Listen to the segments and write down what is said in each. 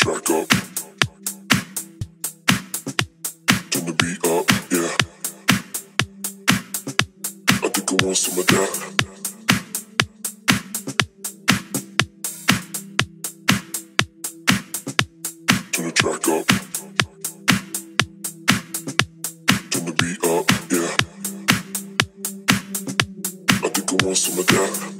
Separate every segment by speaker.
Speaker 1: track up. Turn the beat up, yeah. I think I want some of that. Turn the track up. Turn the beat up, yeah. I think I want some of that.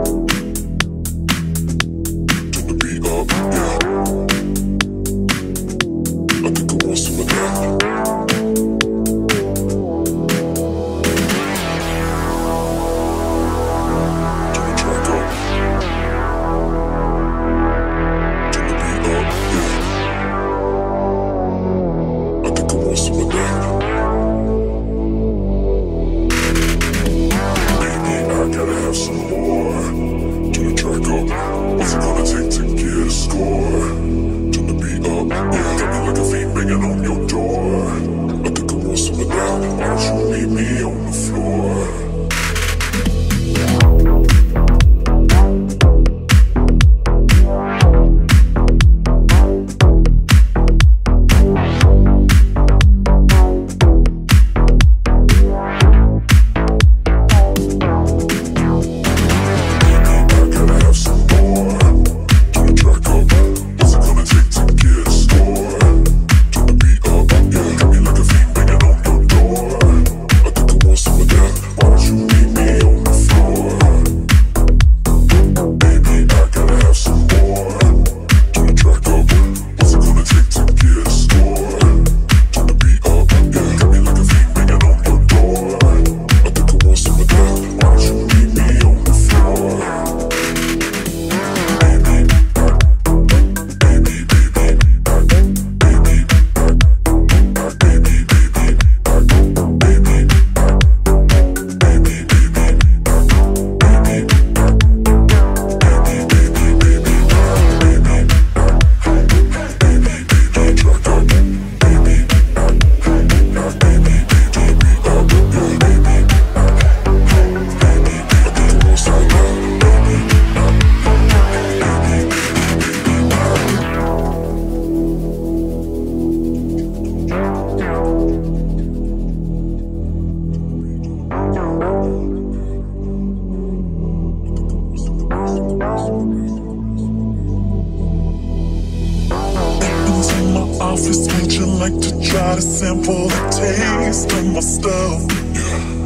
Speaker 2: office, would you like to try to sample the taste of my stuff? Yeah.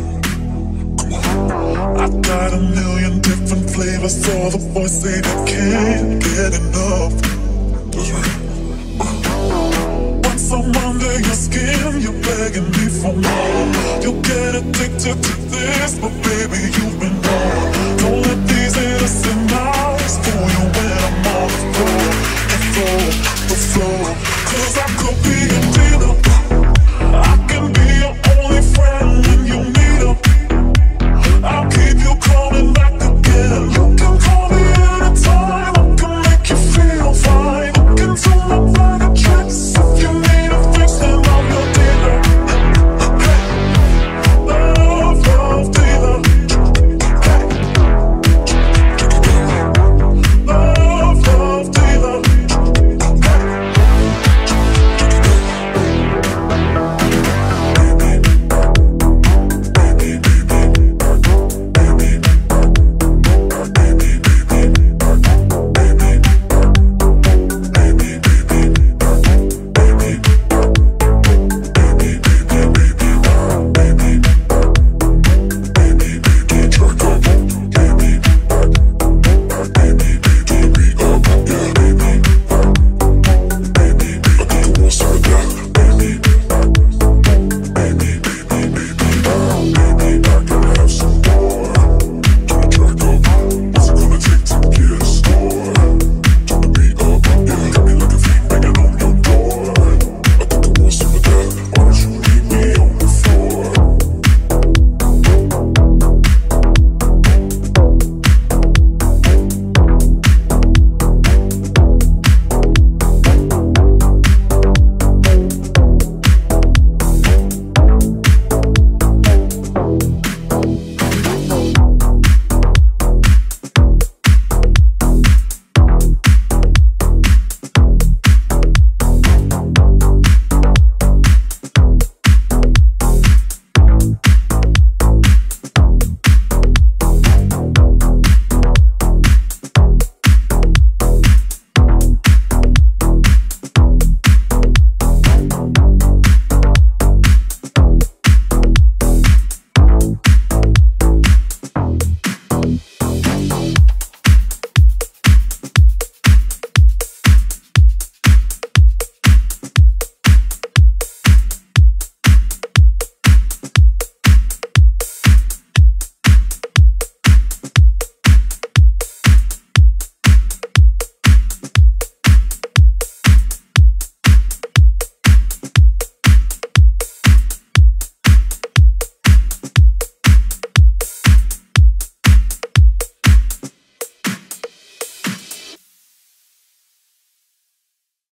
Speaker 2: I got a million different flavors, All the boys say they can't get enough. Once I'm under your skin, you're begging me for more. You'll get addicted to this, but baby, you've been wrong. Don't let these